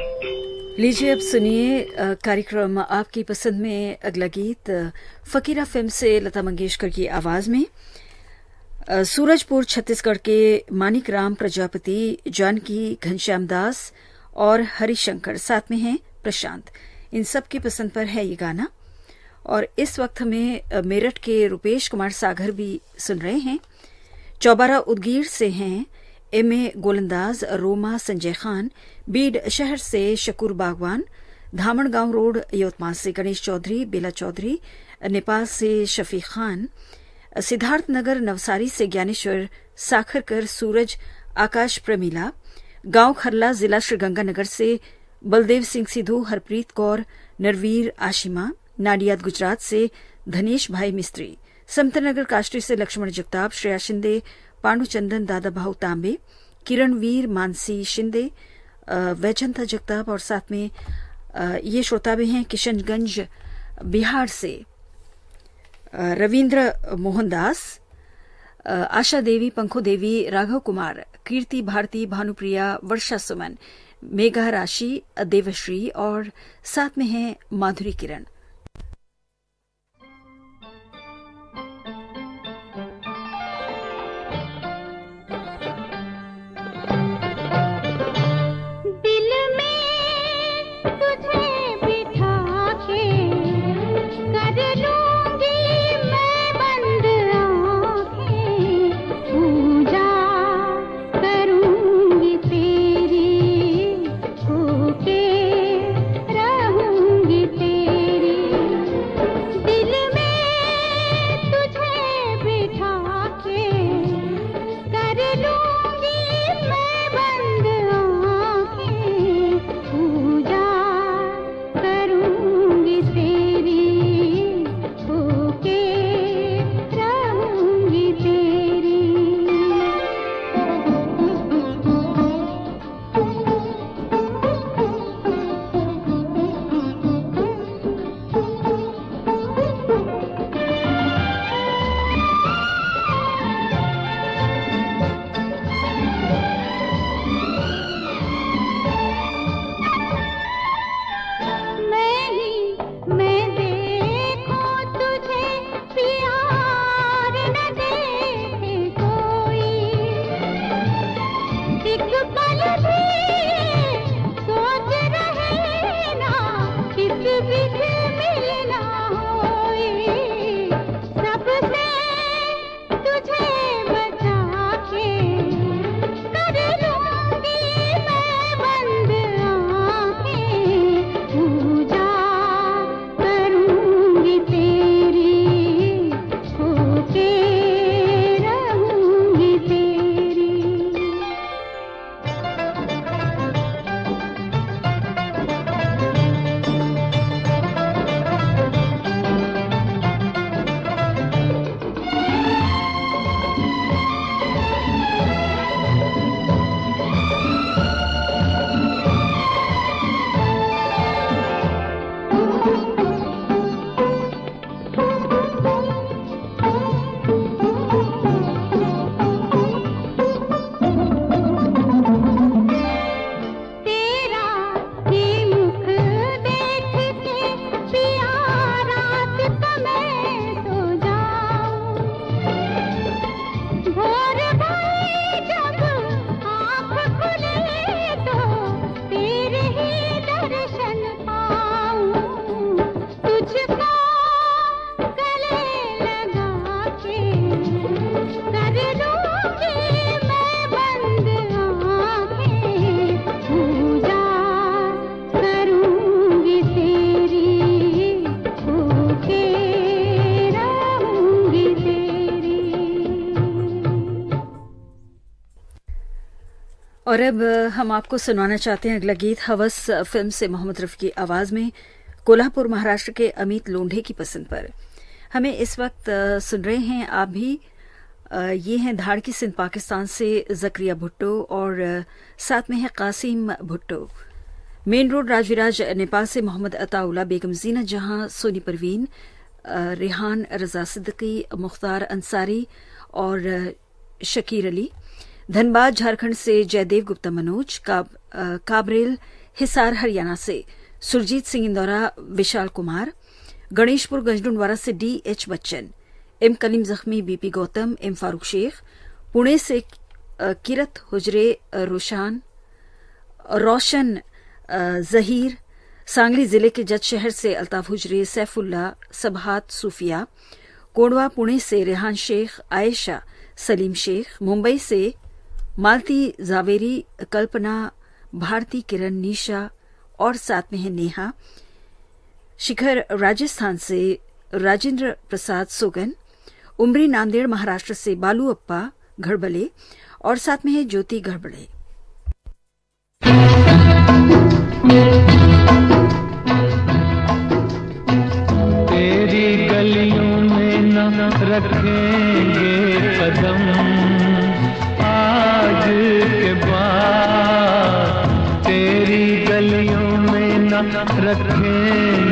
लीजिए अब सुनिए कार्यक्रम आपकी पसंद में अगला गीत फकीरा फ़िल्म से लता मंगेशकर की आवाज़ में। सूरजपुर, छत्तीसगढ़ के मानिक राम प्रजापति, जानकी घनश्याम दास और हरिशंकर साथ में हैं प्रशांत। इन सब की पसंद पर है ये गाना। और इस वक्त हमें मेरठ के रुपेश कुमार सागर भी सुन रहे हैं। चौबारा उदगीर से हैं एम ए गोलंदाज रोमा संजय खान बीड शहर से शकूर बागवान धामण गाँव रोड यवतमाल से गणेश चौधरी बेला चौधरी नेपाल से शफी खान सिद्धार्थ नगर नवसारी से ज्ञानेश्वर साखरकर सूरज आकाश प्रमीला गाँव खरला जिला श्रीगंगानगर से बलदेव सिंह सिद्धू हरप्रीत कौर नरवीर आशिमा नाडियाद गुजरात से धनेश भाई मिस्त्री समतनगर काष्टी से लक्ष्मण जगताप श्रेया शिंदे पांडुचंदन दादा भाऊ तांबे, किरण वीर, मानसी शिंदे वैजंता जगताप और साथ में ये श्रोता भी हैं किशनगंज, बिहार से। रविन्द्र मोहनदास आशा देवी, पंखो देवी, राघव कुमार, कीर्ति भारती, भानुप्रिया, वर्षा सुमन, मेघा राशि, देवश्री और साथ में हैं माधुरी किरण। और अब हम आपको सुनाना चाहते हैं अगला गीत हवस फ़िल्म से मोहम्मद रफी की आवाज़ में, कोल्हापुर, महाराष्ट्र के अमित लोंढे की पसंद पर। हमें इस वक्त सुन रहे हैं आप भी ये हैं धाड़की सिंध पाकिस्तान से जक्रिया भुट्टो और साथ में है कासिम भुट्टो। मेन रोड राजविराज नेपाल से मोहम्मद अताउल्ला, बेगम जीना जहाँ, सोनी परवीन रेहान रजा सिद्दकी, मुख्तार अंसारी और शकीर अली। धनबाद झारखंड से जयदेव गुप्ता मनोज काब, काबरेल हिसार हरियाणा से सुरजीत सिंह इंदौरा विशाल कुमार गणेशपुर गंजडुंडवारा से D H Bachchan M Kaleem Zakhmi BP Gautam M Farooq Shaikh Pune से किरत हुजरे रोशान रोशन जहीर सांगली ज़िले के जज शहर से अल्ताफ हुजरे सैफुल्ला सबहात सूफिया कोडवा पुणे से रेहान शेख आयशा सलीम शेख मुंबई से मालती जावेरी, कल्पना, भारती किरण, निशा और साथ में है नेहा। शिखर राजस्थान से राजेंद्र प्रसाद सोगन, उमरी नांदेड़ महाराष्ट्र से बालू अप्पा घड़बले और साथ में है ज्योति घड़बड़े तेरी गलियों में न रखेंगे कदम। न रखेंगे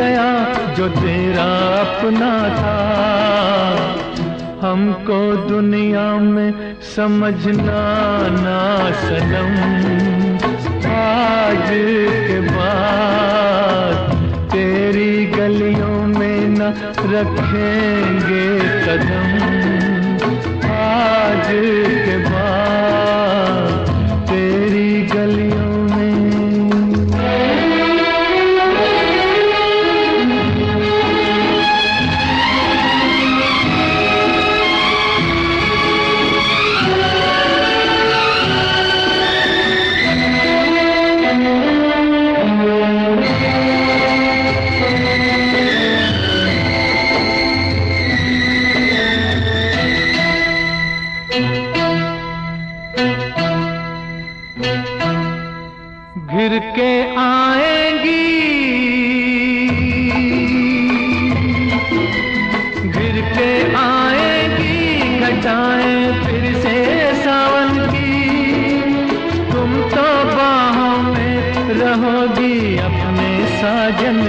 गया जो तेरा अपना था। हमको दुनिया में समझना ना सनम। आज के बाद तेरी गलियों में न रखेंगे कदम। आज के बाद घिर के आएँगी। घिर के आएँगी घटाएँ फिर से सावन की। तुम तो बाहों में रहोगी अपने साजन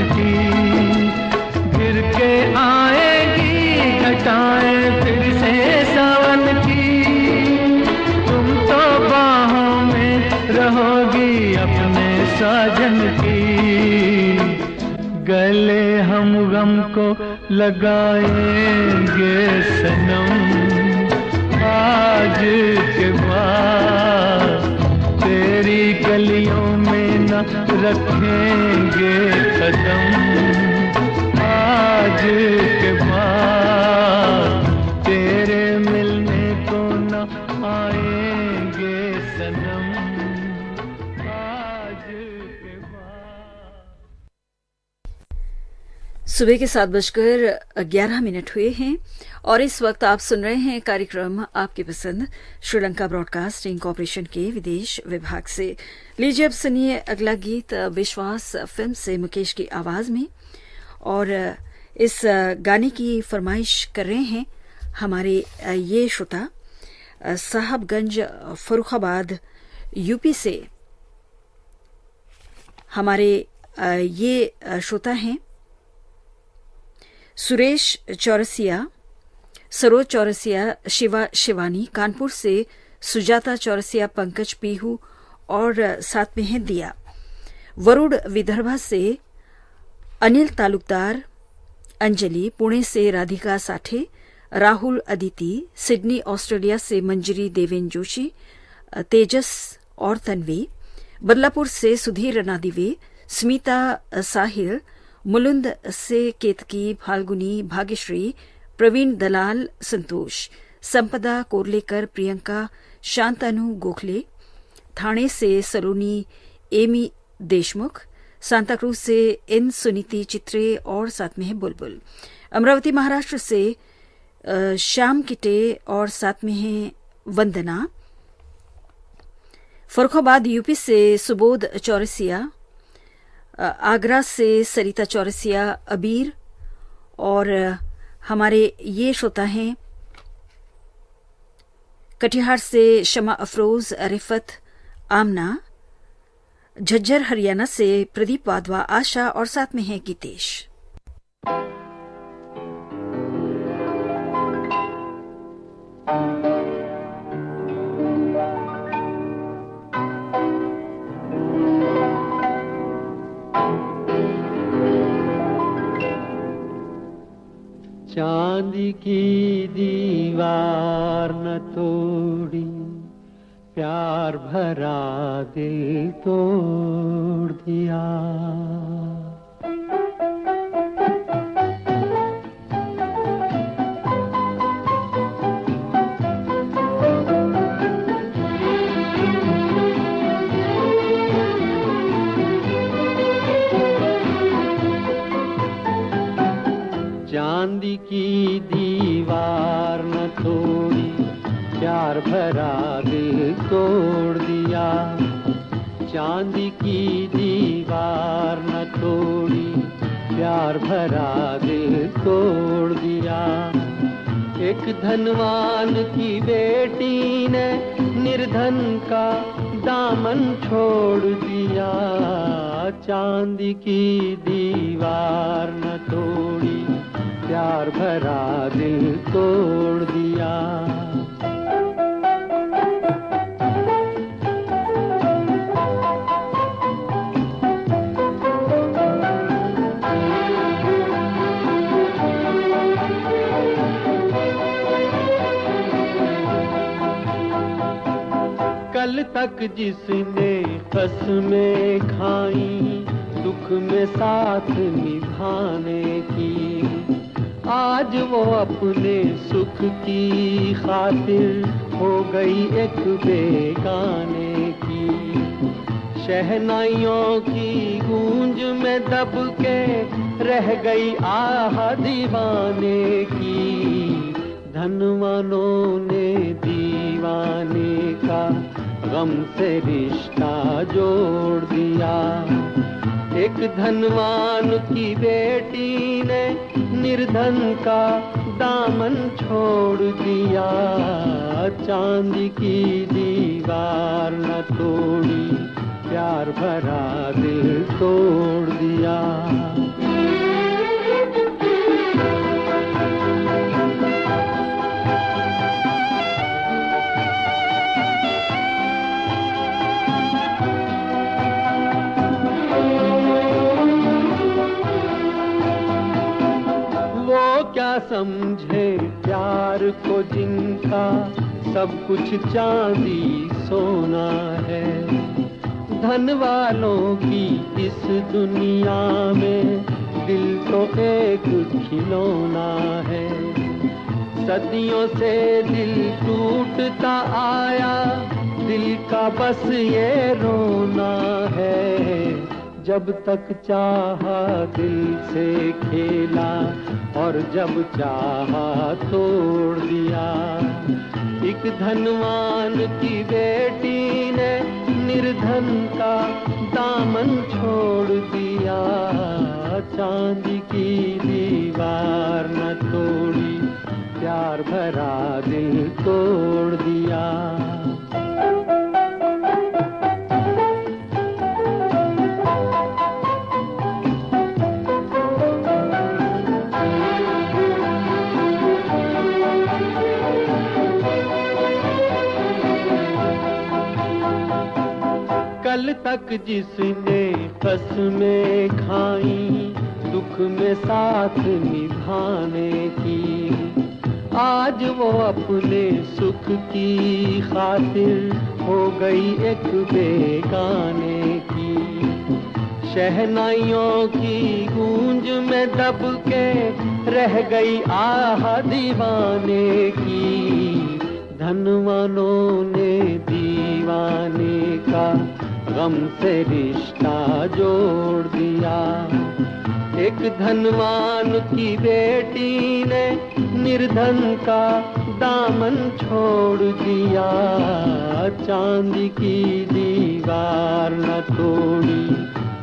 को लगाएँगे सनम। आज के बाद तेरी गलियों में न रखेंगे कदम। आज के बाद सुबह के सात बजकर ग्यारह मिनट हुए हैं और इस वक्त आप सुन रहे हैं कार्यक्रम आपकी पसंद श्रीलंका ब्रॉडकास्टिंग कॉरपोरेशन के विदेश विभाग से। लीजिए अब सुनिए अगला गीत, विश्वास फ़िल्म से मुकेश की आवाज़ में। और इस गाने की फरमाइश कर रहे हैं हमारे ये श्रोता, साहबगंज फरुखाबाद, यूपी से। हमारे ये श्रोता हैं सुरेश चौरसिया, सरोज चौरसिया, शिवा शिवानी, कानपुर से सुजाता चौरसिया, पंकज पीहू और साथ में है दिया। वरुण विदर्भा से अनिल तालुकदार, अंजलि, पुणे से राधिका साठे, राहुल अदिति, सिडनी, ऑस्ट्रेलिया से मंजरी देवेन जोशी, तेजस और तन्वी, बदलापुर से सुधीर रनादिवे, स्मिता साहिल मुलुंद से केतकी, फाल्गुनी, भाग्यश्री, प्रवीण दलाल, संतोष, संपदा कोरलेकर, प्रियंका, शांतानु गोखले थाने से सलोनी, एमी देशमुख, सांताक्रूज से एन सुनीति चित्रे और साथ में है बुलबुल। अमरावती, महाराष्ट्र से श्याम किटे और साथ में है वंदना। फरुखाबाद यूपी से सुबोध चौरसिया आगरा से सरिता चौरसिया, अबीर और हमारे ये श्रोता हैं। कटिहार से शमा अफरोज रिफत आमना, झज्जर, हरियाणा से प्रदीप वाधवा, आशा और साथ में है गीतेश। चाँद की दीवार न तोड़ी प्यार भरा दिल तोड़ दिया। प्यार भरा दिल तोड़ दिया। चांदी की दीवार न तोड़ी, प्यार भरा दिल तोड़ दिया। एक धनवान की बेटी ने निर्धन का दामन छोड़ दिया। चांदी की दीवार न तोड़ी, प्यार भरा दिल तोड़ दिया। तक जिसने कसमें खाई, दुख में साथ निभाने की। आज वो अपने सुख की खातिर हो गई एक बेगाने की। शहनाइयों की गूंज में दब के रह गई आह दीवाने की। धनवानों ने दीवाने का गम से रिश्ता जोड़ दिया। एक धनवान की बेटी ने निर्धन का दामन छोड़ दिया। चांदी की दीवार न तोड़ी, प्यार भरा दिल तोड़ दिया। समझे प्यार को जिनका सब कुछ चांदी सोना है। धन वालों की इस दुनिया में दिल तो एक खिलौना है। सदियों से दिल टूटता आया, दिल का बस ये रोना है। जब तक चाहा दिल से खेला और जब चाहा तोड़ दिया। एक धनवान की बेटी ने निर्धन का दामन छोड़ दिया। चांदी की दीवार न तोड़ी, प्यार भरा दिल तोड़ दिया। तक जिसने कसमें खाई, दुख में साथ निभाने की। आज वो अपने सुख की खातिर हो गई एक बेगाने की। शहनाइयों की गूंज में दब के रह गई आह दीवाने की। धनवानों ने दीवाने का गम से रिश्ता जोड़ दिया। एक धनवान की बेटी ने निर्धन का दामन छोड़ दिया। चांदी की दीवार न तोड़ी,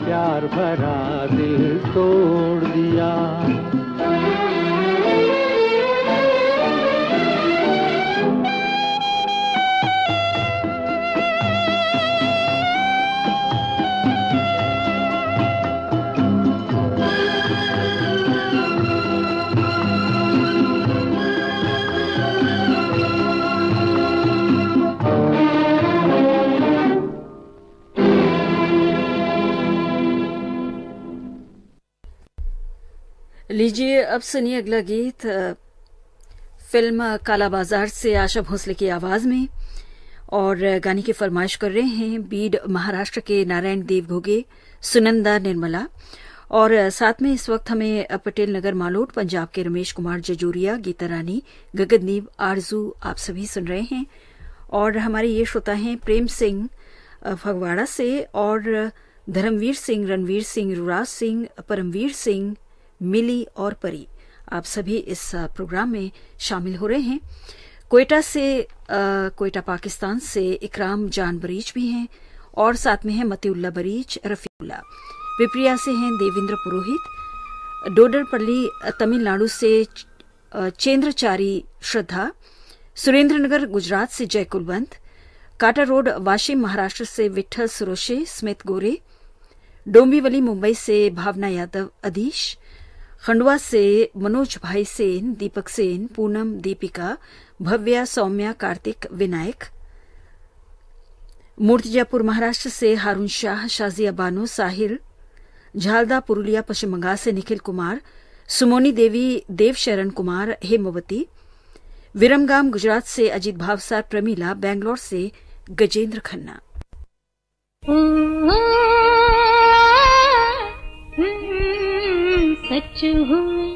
प्यार भरा दिल तोड़ दिया। लीजिए, अब सुनिए अगला गीत फ़िल्म काला बाज़ार से आशा भोसले की आवाज़ में, और गाने की फरमाइश कर रहे हैं बीड महाराष्ट्र के नारायण देव घोगे, सुनंदा निर्मला, और साथ में इस वक्त हमें पटेल नगर मालोट, पंजाब के रमेश कुमार जजूरिया, गीता रानी गगनदीप आरज़ू, आप सभी सुन रहे हैं, और हमारे ये श्रोता हैं प्रेम सिंह फगवाड़ा से, और धर्मवीर सिंह, रणवीर सिंह रुराज सिंह, परमवीर सिंह मिली और परी। आप सभी इस प्रोग्राम में शामिल हो रहे हैं। कोयटा से कोयटा, पाकिस्तान से इकराम जान बरीच भी हैं और साथ में हैं मतीउल्ला बरीच, रफीउल्ला। विप्रिया से हैं देवेंद्र पुरोहित। डोडरपल्ली तमिलनाडु से चेंद्रचारी श्रद्धा। सुरेंद्रनगर, गुजरात से जय कुलवंत काटा रोड, वाशिम, महाराष्ट्र से विठल सुरोशे, स्मित गोरे। डोंबिवली, मुंबई से भावना यादव, अधीश। खंडवा से मनोज भाई सेन, दीपक सेन, पूनम दीपिका, भव्या सौम्या, कार्तिक विनायक, मूर्तिजापुर महाराष्ट्र से हारून शाह, शाजिया बानो, साहिल, झालदा पुरुलिया, पश्चिम बंगाल से निखिल कुमार, सुमोनी देवी देवशरण कुमार, हेमवती, विरमगाम गुजरात से अजीत भावसार, प्रमीला, बैंगलोर से गजेंद्र खन्ना। सच हुए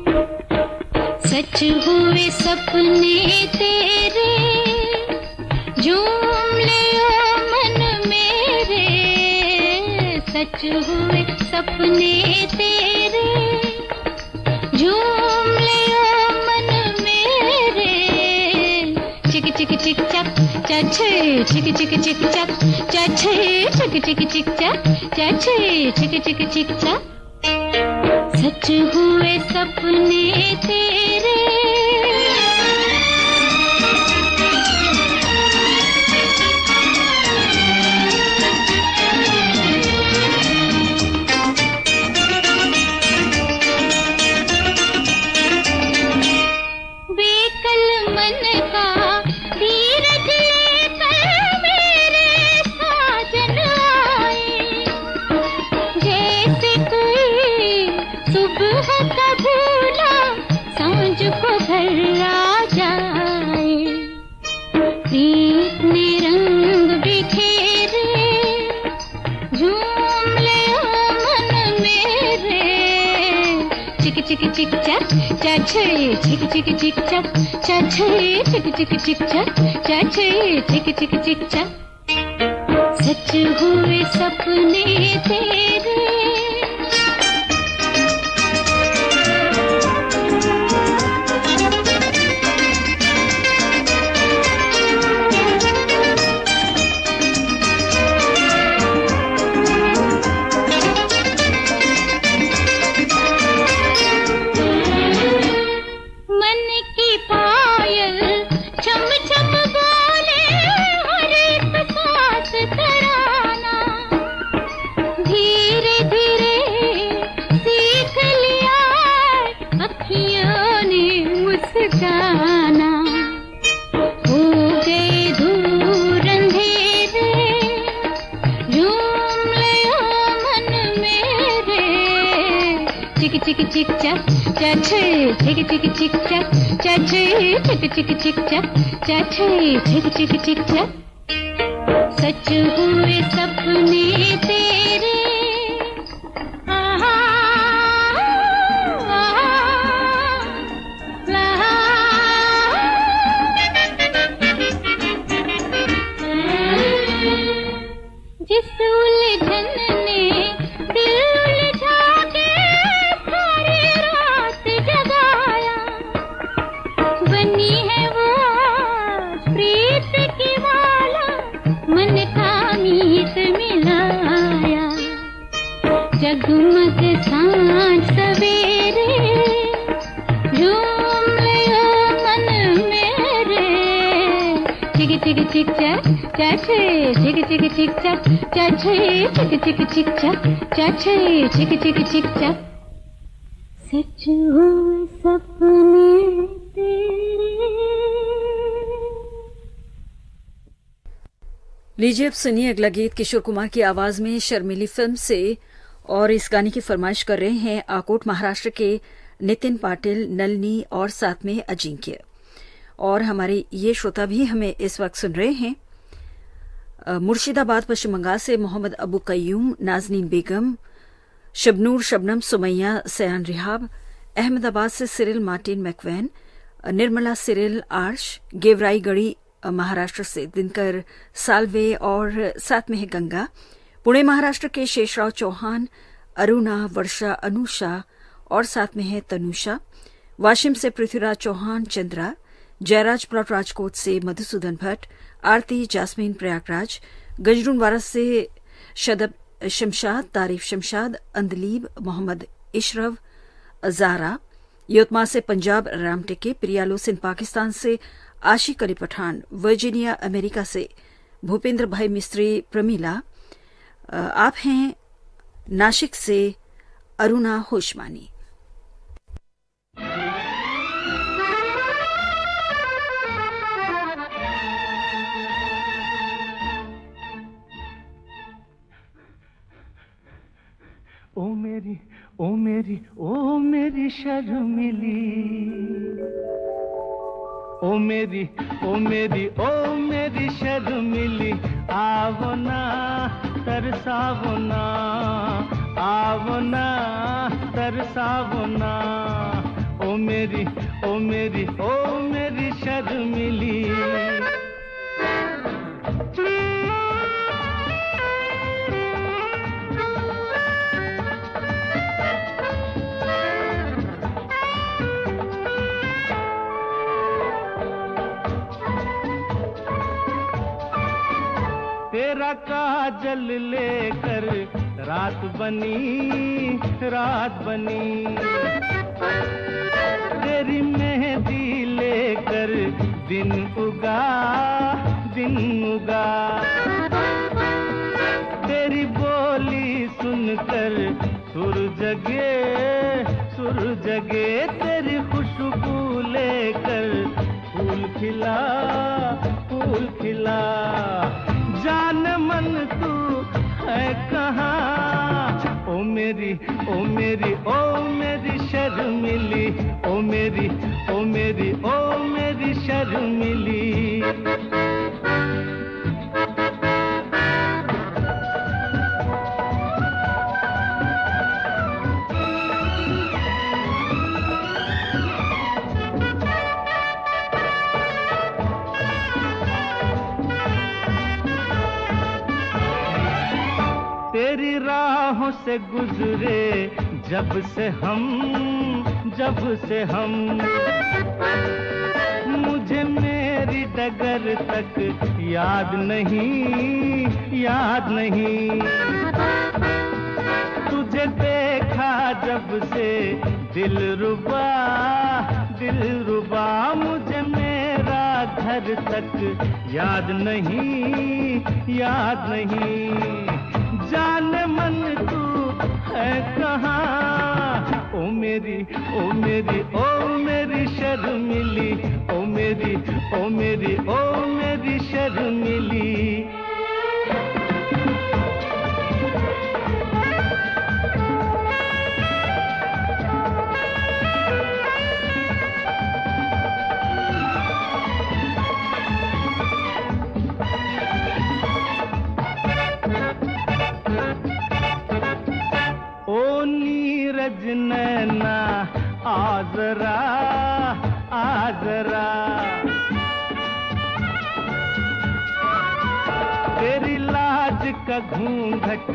सच हुए सपने तेरे झूम लियो मन मेरे। सच हुए सपने तेरे झूम लियो मन मेरे। चिक चिक चिक चक, चछे, चिक चिक चिक चक, चछे, चिक चिक चिक चक, चछे, चिक चिक चिक चक। सच हुए सपने तेरे चिक चिक चिक चक चछे चिक चिक चिक चक सच हुए सपने तेरे चिक चिक लीजिए अब सुनिए अगला गीत किशोर कुमार की आवाज़ में शर्मिली फ़िल्म से। और इस गाने की फरमाइश कर रहे हैं आकोट महाराष्ट्र के नितिन पाटिल, नलनी और साथ में अजिंक्य। और हमारे ये श्रोता भी हमें इस वक्त सुन रहे हैं। मुर्शिदाबाद, पश्चिम बंगाल से मोहम्मद अबू कयूम नाजनीन बेगम, शबनूर, शबनम, सुमैया, सयान रिहाब, अहमदाबाद से Cyril Martin Macwan Nirmala Cyril, Aarsh Georai Garhi Maharashtra से दिनकर सालवे और साथ में है गंगा, पुणे, महाराष्ट्र के शेषराव चौहान, अरुणा, वर्षा, अनुषा और साथ में है तनुषा, वाशिम से पृथ्वीराज चौहान, चंद्रा जयराज प्लॉट राजकोट से मधुसूदन भट्ट, आरती जासमीन प्रयागराज, गजरूनवारा से शदब शमशाद, तारीफ़ शमशाद, अंदलीब मोहम्मद इशरव, जारा योतमा से पंजाब रामटेके, प्रियालो सिंध पाकिस्तान से आशिक अली पठान, वर्जीनिया अमेरिका से भूपेंद्र भाई मिस्त्री प्रमीला आप हैं नासिक से अरुणा होशमानी। ओ मेरी ओ मेरी ओ मेरी शर्मिली। ओ मेरी ओ मेरी ओ मेरी शर्मिली। आवो ना तरसावो ना आवो ना तरसावो ना। ओ मेरी ओ मेरी ओ मेरी शर्मिली। तेरा काजल लेकर रात बनी रात बनी। तेरी मेहंदी लेकर दिन उगा दिन उगा। तेरी बोली सुनकर सुर जगे सुर जगे। तेरी खुशबू लेकर फूल खिला फूल खिला। है कहाँ? ओ मेरी ओ मेरी ओ मेरी शर्मिली। ओ मेरी ओ मेरी ओ मेरी शर्मिली। से गुजरे, जब से हम, जब से हम। मुझे मेरी डगर तक याद नहीं याद नहीं। तुझे देखा जब से दिल रुबा दिल रुबा। मुझे मेरा घर तक याद नहीं याद नहीं। कहाँ, ओ मेरी ओ मेरी ओ मेरी शर्मिली, ओ मेरी ओ मेरी ओ मेरी शर्मिली। सजनैना आजरा आजरा। तेरी लाज का घूंघट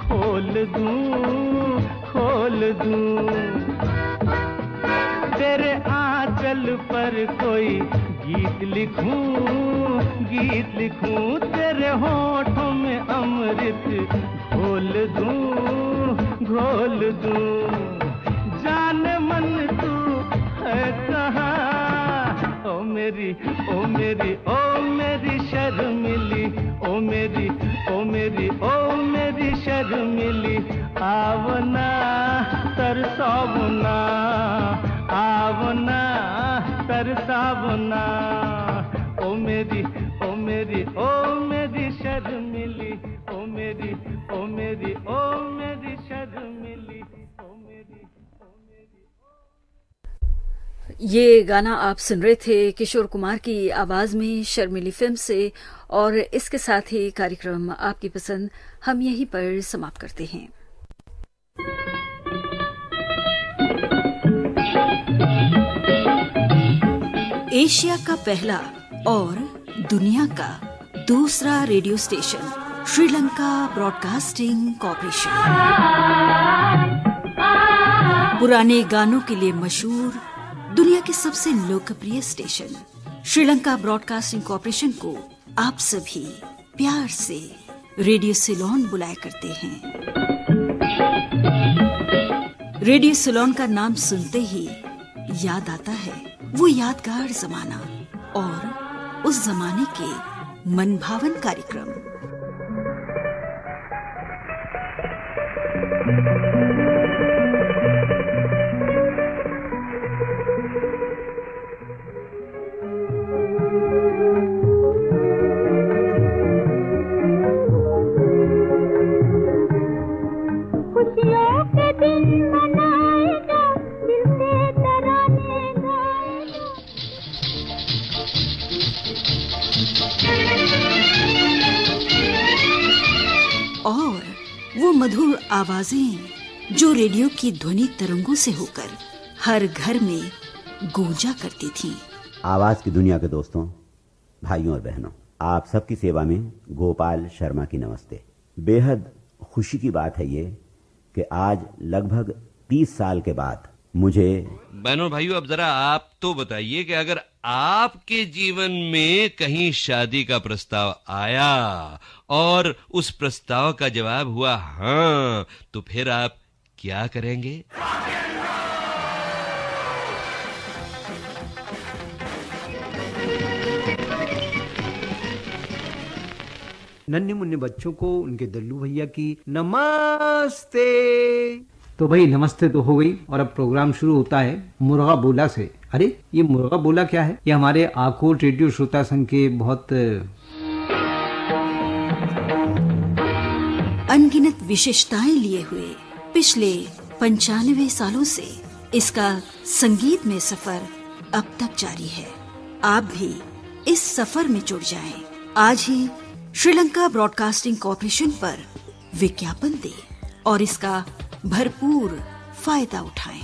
खोल दूँ खोल दूँ। तेरे आंचल पर कोई गीत लिखूं गीत लिखूं। तेरे होठों में अमृत घोल दूँ घोल दूँ। मेरी, ओ मेरी ओ मेरी शर्मिली, ओ मेरी ओ मेरी ओ मेरी शर्मिली। आवना तरसावना आवना तरसावना ये गाना आप सुन रहे थे किशोर कुमार की आवाज़ में शर्मिली फ़िल्म से, और इसके साथ ही कार्यक्रम आपकी पसंद, हम यहीं पर समाप्त करते हैं। एशिया का पहला और दुनिया का दूसरा radio station, Sri Lanka broadcasting corporation. पुराने गानों के लिए मशहूर दुनिया के सबसे लोकप्रिय स्टेशन, श्रीलंका ब्रॉडकास्टिंग कॉरपोरेशन को आप सभी प्यार से रेडियो सिलोन बुलाया करते हैं। रेडियो सिलोन का नाम सुनते ही याद आता है वो यादगार जमाना और उस जमाने के मनभावन कार्यक्रम। खुशियों मधुर आवाज़ें जो रेडियो की ध्वनि तरंगों से होकर हर घर में गूंजा करती थीं। आवाज़ की दुनिया के दोस्तों भाइयों और बहनों आप सबकी सेवा में गोपाल शर्मा की नमस्ते बेहद खुशी की बात है ये कि आज लगभग 30 साल के बाद मुझे बहनों भाइयों अब जरा आप तो बताइए कि अगर आपके जीवन में कहीं शादी का प्रस्ताव आया और उस प्रस्ताव का जवाब हुआ हाँ तो फिर आप क्या करेंगे? नन्हे मुन्ने बच्चों को, उनके दल्लू भैया की, नमस्ते। तो भाई, नमस्ते तो हो गई और अब प्रोग्राम शुरू होता है मुर्गा बोला से। अरे, ये मुर्गा बोला क्या है ये हमारे आकोट रेडियो श्रोता संघ के बहुत अनगिनत विशेषताएँ लिए हुए पिछले पंचानवे सालों से इसका संगीत में सफ़र अब तक जारी है आप भी इस सफ़र में जुड़ जाएँ। आज ही श्रीलंका ब्रॉडकास्टिंग कॉरपोरेशन पर विज्ञापन दें और इसका भरपूर फ़ायदा उठाएँ।